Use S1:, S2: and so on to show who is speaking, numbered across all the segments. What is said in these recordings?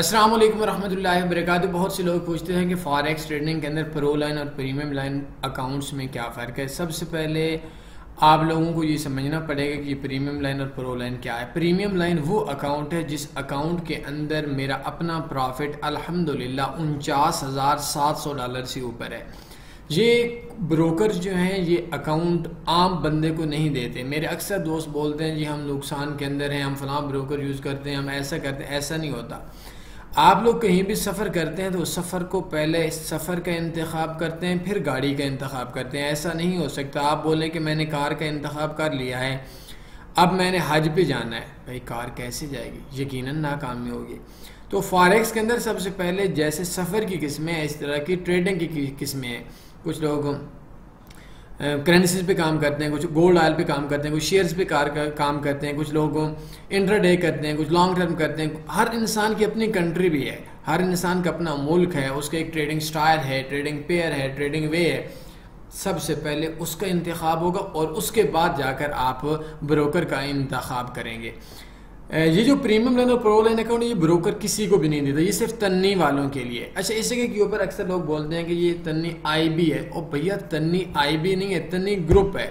S1: अस्सलाम वालेकुम रहमतुल्लाहि वबरकातु बहुत से लोग पूछते हैं कि फॉरेक्स ट्रेडिंग के अंदर प्रो लाइन और प्रीमियम लाइन अकाउंट्स में क्या फ़र्क है? सबसे पहले आप लोगों को ये समझना पड़ेगा कि प्रीमियम लाइन और प्रो लाइन क्या है। प्रीमियम लाइन वो अकाउंट है जिस अकाउंट के अंदर मेरा अपना प्रॉफिट अल्हम्दुलिल्लाह उनचास हज़ार सात सौ डॉलर से ऊपर है। ये ब्रोकर जो हैं, ये अकाउंट आम बंदे को नहीं देते। मेरे अक्सर दोस्त बोलते हैं, जी, हम नुकसान के अंदर हैं, हम फलां ब्रोकर यूज़ करते हैं, हम ऐसा करते हैं। ऐसा नहीं होता। आप लोग कहीं भी सफ़र करते हैं तो उस सफ़र को पहले सफ़र का इंतखब करते हैं, फिर गाड़ी का इंतखब करते हैं। ऐसा नहीं हो सकता। आप बोलें कि मैंने कार का इंतखब कर लिया है, अब मैंने हज पे जाना है। भाई, कार कैसे जाएगी? यकीनन नाकामी होगी। तो फॉरेक्स के अंदर सबसे पहले जैसे सफ़र की किस्में हैं, इस तरह की ट्रेडिंग की किस्में हैं। कुछ लोग करेंसीज पे काम करते हैं कुछ गोल्ड ऑयल पे काम करते हैं कुछ शेयर्स पे कार का, काम करते हैं कुछ लोग इंटरडे करते हैं कुछ लॉन्ग टर्म करते हैं। हर इंसान की अपनी कंट्री भी है हर इंसान का अपना मुल्क है उसका एक ट्रेडिंग स्टाइल है ट्रेडिंग पेयर है ट्रेडिंग वे है। सबसे पहले उसका इंतखब होगा और उसके बाद जाकर आप ब्रोकर का इंतखब करेंगे। ये जो प्रीमियम लाइन और प्रो लाइन अकाउंट ये ब्रोकर किसी को भी नहीं देता, ये सिर्फ़ तन्नी वालों के लिए। अच्छा इसी के ऊपर अक्सर लोग बोलते हैं कि ये तन्नी आईबी है। और भैया, तन्नी आईबी नहीं है, तन्नी ग्रुप है।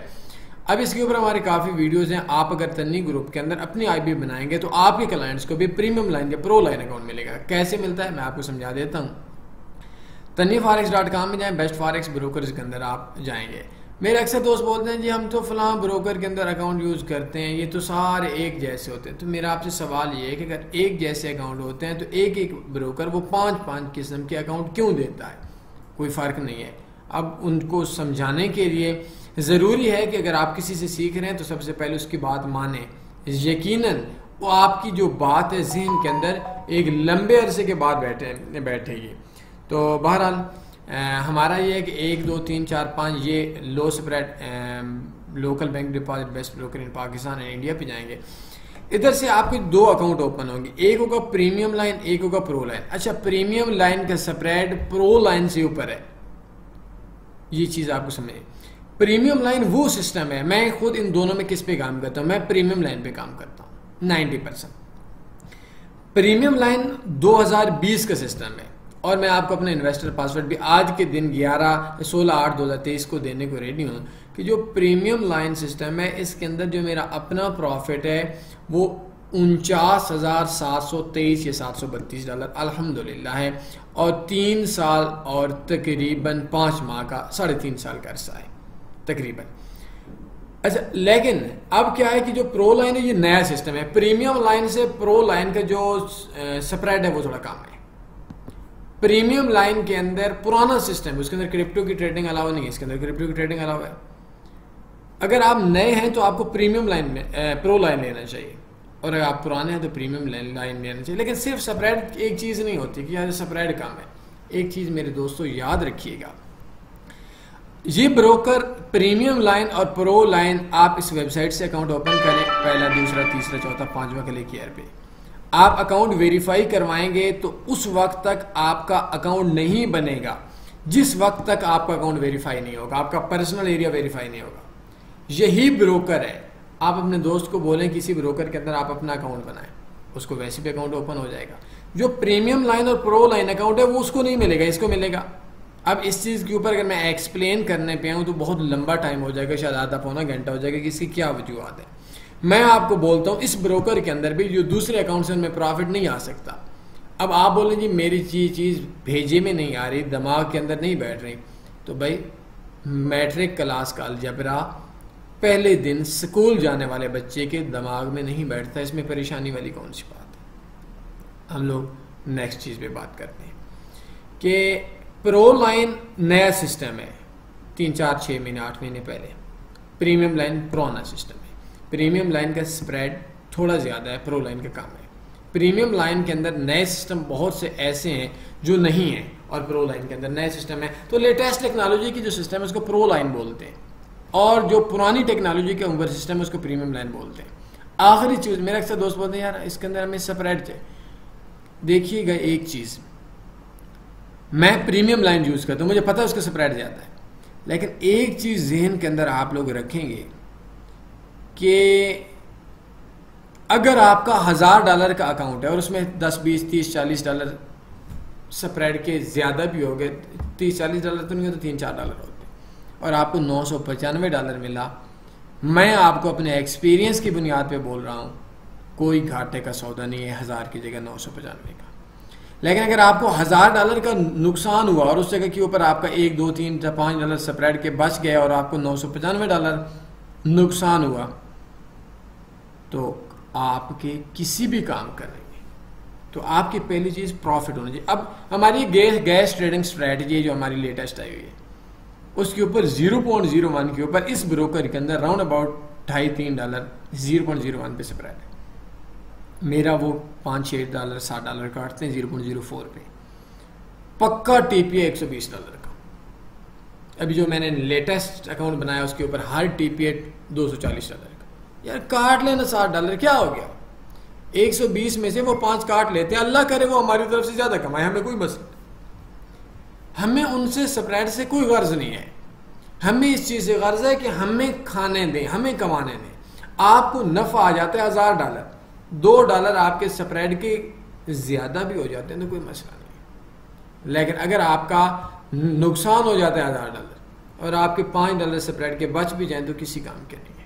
S1: अब इसके ऊपर हमारे काफ़ी वीडियोस हैं। आप अगर तन्नी ग्रुप के अंदर अपनी आईबी बनाएँगे तो आपके क्लाइंट्स को भी प्रीमियम लाइन या प्रो लाइन अकाउंट मिलेगा। कैसे मिलता है? मैं आपको समझा देता हूँ। तन्नी फॉरेक्स डॉट कॉम में जाए बेस्ट फॉरेक्स ब्रोकर के अंदर आप जाएँगे। मेरे अक्सर दोस्त बोलते हैं, जी, हम तो फलां ब्रोकर के अंदर अकाउंट यूज़ करते हैं, ये तो सारे एक जैसे होते हैं। तो मेरा आपसे सवाल ये है कि अगर एक जैसे अकाउंट होते हैं तो एक एक ब्रोकर वो पाँच पाँच किस्म के अकाउंट क्यों देता है? कोई फ़र्क नहीं है। अब उनको समझाने के लिए ज़रूरी है कि अगर आप किसी से सीख रहे हैं तो सबसे पहले उसकी बात माने। यकीन वो आपकी जो बात है, जहन के अंदर एक लंबे अरसे के बाद बैठे, बैठेगी। तो बहरहाल हमारा ये है कि एक, दो, तीन, चार, पाँच, ये low spread local bank deposit best broker in Pakistan and India पे जाएँगे। इधर से आपके दो अकाउंट ओपन होंगे। एक होगा प्रीमियम लाइन एक होगा प्रो लाइन अच्छा प्रीमियम लाइन का स्प्रेड प्रो लाइन से ऊपर है। ये चीज़ आपको समझे प्रीमियम लाइन वो सिस्टम है। मैं खुद इन दोनों में किस पे काम करता हूँ? मैं प्रीमियम लाइन पे काम करता हूँ। Ninety percent. प्रीमियम लाइन 2020 का सिस्टम है। और मैं आपको अपना इन्वेस्टर पासवर्ड भी आज के दिन 11 16 आठ 2023 को देने को रेडी हूँ कि जो प्रीमियम लाइन सिस्टम है, इसके अंदर जो मेरा अपना प्रॉफिट है, वो उनचास हज़ार सात सौ तेईस या सात सौ बत्तीस डॉलर अल्हम्दुलिल्लाह है और तीन साल और तकरीबन पाँच माह का, साढ़े तीन साल का अरसा है, तकरीबन। अच्छा लेकिन अब क्या है कि जो प्रो लाइन है, ये नया सिस्टम है। प्रीमियम लाइन से प्रो लाइन का जो स्प्रेड है, वो थोड़ा कम है। प्रीमियम लाइन के अंदर पुराना सिस्टम है, उसके अंदर क्रिप्टो की ट्रेडिंग अलावा नहीं है, इसके अंदर क्रिप्टो की ट्रेडिंग अलावा है। अगर आप नए हैं तो आपको प्रीमियम लाइन में प्रो लाइन लेना चाहिए। और अगर आप पुराने हैं तो प्रीमियम लाइन लेना चाहिए। लेकिन सिर्फ़ सपरेट एक चीज़ नहीं होती कि यार सपरेट काम है। एक चीज़ मेरे दोस्तों, याद रखिएगा। ये ब्रोकर प्रीमियम लाइन और प्रो लाइन आप इस वेबसाइट से अकाउंट ओपन करें, पहला, दूसरा, तीसरा, चौथा, पांचवा क्लिक ईयर पे आप अकाउंट वेरीफाई करवाएँगे तो उस वक्त तक आपका अकाउंट नहीं बनेगा। जिस वक्त तक आपका अकाउंट वेरीफाई नहीं होगा, आपका पर्सनल एरिया वेरीफाई नहीं होगा। यही ब्रोकर है। आप अपने दोस्त को बोलें, किसी ब्रोकर के अंदर आप अपना अकाउंट बनाएँ, उसको वैसे भी अकाउंट ओपन हो जाएगा। जो प्रीमियम लाइन और प्रो लाइन अकाउंट है, वो उसको नहीं मिलेगा, इसको मिलेगा। अब इस चीज़ के ऊपर अगर मैं एक्सप्लेन करने पे आऊँ तो बहुत लंबा टाइम हो जाएगा, शायद आधा पौना घंटा हो जाएगा कि इसकी क्या वजूहत है। मैं आपको बोलता हूँ, इस ब्रोकर के अंदर भी जो दूसरे अकाउंट से उनमें प्रॉफिट नहीं आ सकता। अब आप बोले जी, मेरी चीज़, चीज़ भेजे में नहीं आ रही, दिमाग के अंदर नहीं बैठ रही। तो भाई, मैट्रिक क्लास का अलजबरा पहले दिन स्कूल जाने वाले बच्चे के दिमाग में नहीं बैठता, इसमें परेशानी वाली कौन सी बात है? हम लोग नेक्स्ट चीज़ पे बात करते हैं कि प्रो लाइन नया सिस्टम है, तीन, चार छः महीने, आठ महीने पहले। प्रीमियम लाइन पुराना सिस्टम है। प्रीमियम लाइन का स्प्रेड थोड़ा ज़्यादा है प्रो लाइन का कम है प्रीमियम लाइन के अंदर नए सिस्टम बहुत से ऐसे हैं जो नहीं है और प्रो लाइन के अंदर नए सिस्टम है। तो लेटेस्ट टेक्नोलॉजी की जो सिस्टम है, उसको प्रो लाइन बोलते हैं। और जो पुरानी टेक्नोलॉजी के ऊपर सिस्टम है, उसको प्रीमियम लाइन बोलते हैं। आखिरी चीज़, मेरे अक्सर दोस्त बोलते हैं, यार, इसके अंदर हमें सेपरेट थे देखिएगा एक चीज़। मैं प्रीमियम लाइन यूज़ करता हूँ, मुझे पता है उसका सेपरेट ज़्यादा है। लेकिन एक चीज़ जहन के अंदर आप लोग रखेंगे कि अगर आपका हज़ार डॉलर का अकाउंट है और उसमें दस, बीस, तीस, चालीस डॉलर स्प्रेड के ज़्यादा भी हो गए, तीस, चालीस डॉलर तो नहीं होते, तीन, चार डॉलर होते। और आपको नौ सौ पचानवे डॉलर मिला। मैं आपको अपने एक्सपीरियंस की बुनियाद पे बोल रहा हूँ। कोई घाटे का सौदा नहीं है, हज़ार की जगह नौ सौ पचानवे का। लेकिन अगर आपको हज़ार डॉलर का नुकसान हुआ और उस जगह के ऊपर आपका एक, दो, तीन या पाँच डॉलर स्प्रेड के बच गया और आपको नौ सौ पचानवे डॉलर नुकसान हुआ तो आपके किसी भी काम करेंगे। तो आपकी पहली चीज़ प्रॉफिट होना चाहिए। अब हमारी गैस गैस ट्रेडिंग स्ट्रेटजी जो हमारी लेटेस्ट आई हुई है। उसके ऊपर ज़ीरो पॉइंट ज़ीरो वन के ऊपर इस ब्रोकर के अंदर राउंड अबाउट ढाई तीन dollar zero point zero one पे स्प्रेड है। मेरा वो पाँच छः डॉलर सात डॉलर काटते हैं ज़ीरो पॉइंट ज़ीरो फोर पे। पक्का टी टीपीए एक सौ बीस डॉलर का। अभी जो मैंने लेटेस्ट अकाउंट बनाया, उसके ऊपर हर टी टीपीए दो सौ चालीस डॉलर यार, काट लेना सात डॉलर क्या हो गया? एक सौ बीस में से वो पाँच काट लेते हैं। अल्लाह करे वो हमारी तरफ़ से ज़्यादा कमाए, हमें कोई मसला हमें उनसे स्प्रेड से कोई गर्ज नहीं है। हमें इस चीज़ से गर्ज है कि हमें खाने दें, हमें कमाने दें। आपको नफ़ा आ जाता है हज़ार डॉलर दो डॉलर आपके स्प्रेड के ज़्यादा भी हो जाते हैं तो कोई मसला नहीं लेकिन अगर आपका नुकसान हो जाता है हज़ार डॉलर और आपके पाँच डॉलर स्प्रेड के बच भी जाए तो किसी काम के नहीं।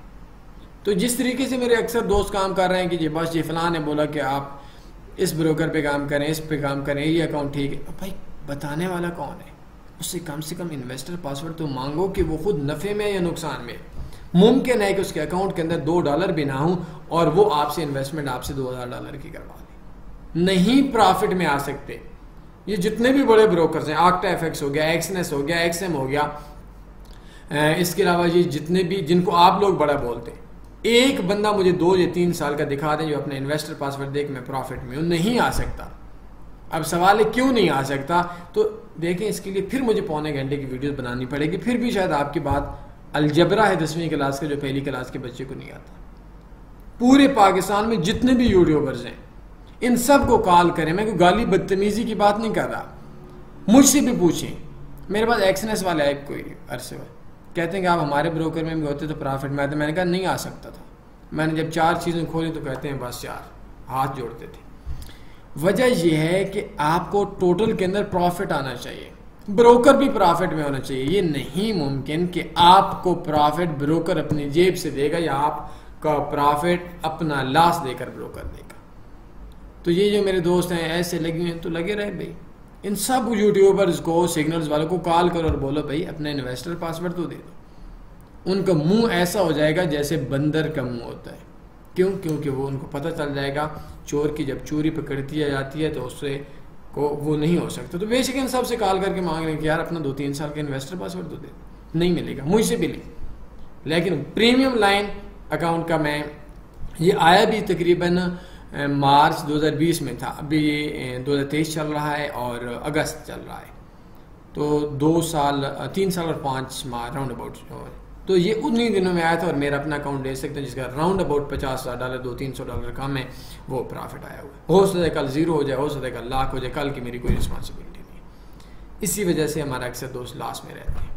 S1: तो जिस तरीके से मेरे अक्सर दोस्त काम कर रहे हैं कि जी, बस जी, फलां ने बोला कि आप इस ब्रोकर पे काम करें, इस पे काम करें, ये अकाउंट ठीक है। भाई, बताने वाला कौन है? उससे कम से कम इन्वेस्टर पासवर्ड तो मांगो कि वो खुद नफ़े में या नुकसान में। मुमकिन है कि उसके अकाउंट के अंदर दो डॉलर भी ना हो और वो आपसे इन्वेस्टमेंट आपसे दो हज़ार डॉलर की करवा दे। नहीं प्रॉफिट में आ सकते। ये जितने भी बड़े ब्रोकर्स हैं आक्टा एफ़ हो गया एक्सनेस हो गया एक्सएम हो गया इसके अलावा ये जितने भी जिनको आप लोग बड़ा बोलते हैं एक बंदा मुझे दो या तीन साल का दिखा दें जो अपने इन्वेस्टर पासवर्ड देख मैं प्रॉफिट में हूँ, नहीं आ सकता। अब सवाल है क्यों नहीं आ सकता? तो देखें इसके लिए फिर मुझे पौने घंटे की वीडियो बनानी पड़ेगी, फिर भी शायद आपकी बात अलजबरा है दसवीं क्लास का, जो पहली क्लास के बच्चे को नहीं आता। पूरे पाकिस्तान में जितने भी यूट्यूबर्स हैं, इन सबको कॉल करें। मैं कोई गाली बदतमीजी की बात नहीं कर रहा। मुझसे भी पूछें। मेरे पास एक्सनेस वाले आए कोई अरसे में कहते हैं कि आप हमारे ब्रोकर में भी होते तो प्रॉफिट में आते। मैंने कहा, नहीं आ सकता था। मैंने जब चार चीज़ें खोली तो कहते हैं, बस चार हाथ जोड़ते थे। वजह यह है कि आपको टोटल के अंदर प्रॉफिट आना चाहिए। ब्रोकर भी प्रॉफिट में होना चाहिए। ये नहीं मुमकिन कि आपको प्रॉफिट ब्रोकर अपनी जेब से देगा या आपका प्रॉफिट अपना लॉस देकर ब्रोकर देगा। तो ये जो मेरे दोस्त हैं, ऐसे लगे हैं तो लगे रहे भाई। इन सब यूट्यूबर्स को सिग्नल्स वालों को कॉल करो और बोलो, भाई, अपने इन्वेस्टर पासवर्ड तो दे दो। उनका मुँह ऐसा हो जाएगा जैसे बंदर का मुँह होता है। क्यों? क्योंकि वो उनको पता चल जाएगा, चोर की जब चोरी पकड़ती जाती है तो उससे को वो नहीं हो सकता। तो बेसिक इन सबसे कॉल करके मांग रहे हैं कि, यार, अपना दो तीन साल का इन्वेस्टर पासवर्ड तो दे नहीं मिलेगा, मुझसे भी नहीं। लेकिन प्रीमियम लाइन अकाउंट का मैं, ये आया भी तकरीबन मार्च 2020 में था। अभी ये 2023 चल रहा है और अगस्त चल रहा है। तो दो साल तीन साल और पाँच माह राउंड अबाउट तो ये उन्हीं दिनों में आया था और मेरा अपना अकाउंट ले सकते हैं, जिसका राउंड अबाउट पचास हज़ार डॉलर दो तीन सौ डॉलर कम है, वो प्रॉफिट आया हुआ हो। सकता है कल ज़ीरो हो जाए, हो सकता है कल लाख हो जाए, कल की मेरी कोई रिस्पॉन्सिबिलिटी नहीं इसी वजह से हमारा अक्सर दोस्त लास्ट में रहते हैं।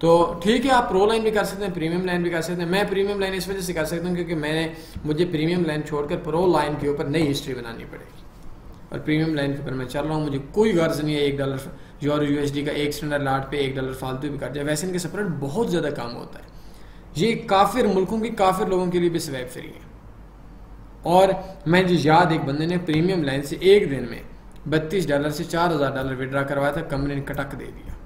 S1: तो ठीक है, आप प्रो लाइन भी कर सकते हैं प्रीमियम लाइन भी कर सकते हैं। मैं प्रीमियम लाइन इस वजह से कर सकता हूँ क्योंकि मैंने, मुझे प्रीमियम लाइन छोड़कर प्रो लाइन के ऊपर नई हिस्ट्री बनानी पड़ेगी। और प्रीमियम लाइन के ऊपर मैं चल रहा हूँ, मुझे कोई गर्ज नहीं है, एक डॉलर यूरो यूएसडी का एक स्टैंडर्ड लाट पे एक डॉलर फालतू भी कर जाए वैसे इनके सेपरेट बहुत ज़्यादा काम होता है। ये काफिर मुल्कों की, काफिर लोगों के लिए भी स्वैप फ्री है। और मैं जो याद एक बंदे ने प्रीमियम लाइन से एक दिन में बत्तीस डॉलर से चार हज़ार डॉलर विड्रा करवाया था कंपनी ने कटक दे दिया।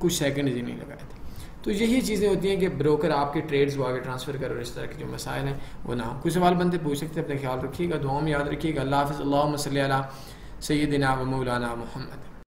S1: कुछ सेकेंड ही नहीं लगाए थे। तो यही चीज़ें होती हैं कि ब्रोकर आपके ट्रेड्स को आगे ट्रांसफ़र करो इस तरह के जो मसाइल हैं, वो ना हो। कुछ सवाल बनते पूछ सकते हैं, अपने ख्याल रखिएगा। दुआ में याद रखिएगा। अल्लाह हाफ़ सैदिना व मौलाना मोहम्मद।